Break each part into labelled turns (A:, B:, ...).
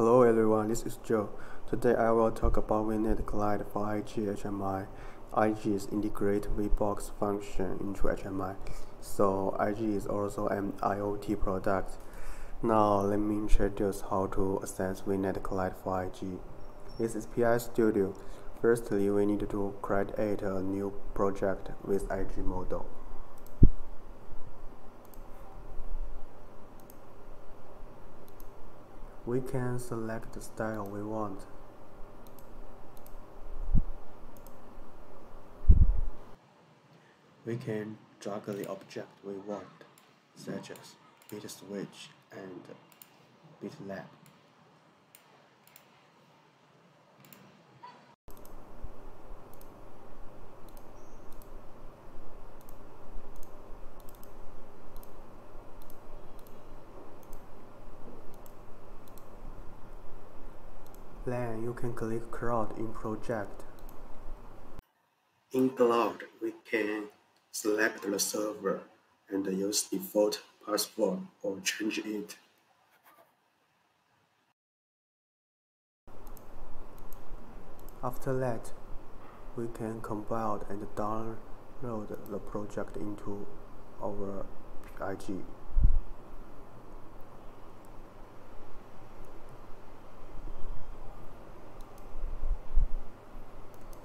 A: Hello everyone, this is Joe. Today I will talk about VNet client for IG HMI. IG is integrate VBox function into HMI, so IG is also an IoT product. Now let me introduce how to access VNet client for IG. This is PI Studio. Firstly, we need to create a new project with IG model. We can select the style we want. We can drag the object we want, such as bit switch and bit lamp. Then you can click Cloud in Project. In Cloud, we can select the server and use default password or change it. After that, we can compile and download the project into our IG.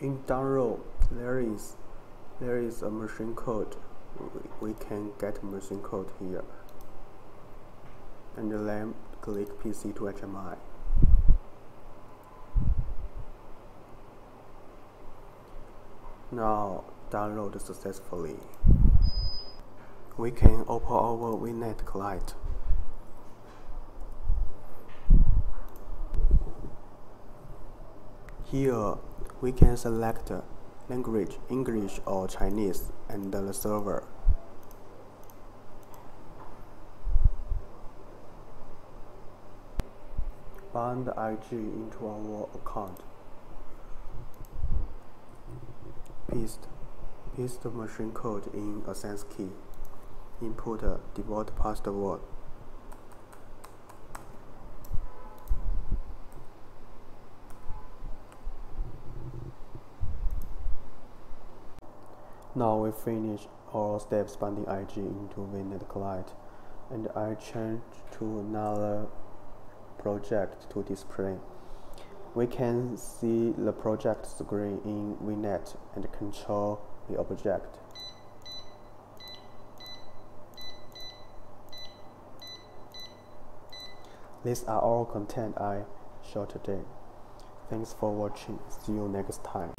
A: In download there is there is a machine code. We can get machine code here. And then click PC to HMI now download successfully. We can open our VNet client. Here we can select language English or Chinese and the server. Bind IG into our account. Paste, paste the machine code in access key. Input default password. Now we finish all steps binding IG into VNet client and I change to another project to display. We can see the project screen in VNet and control the object. These are all content I showed today. Thanks for watching. See you next time.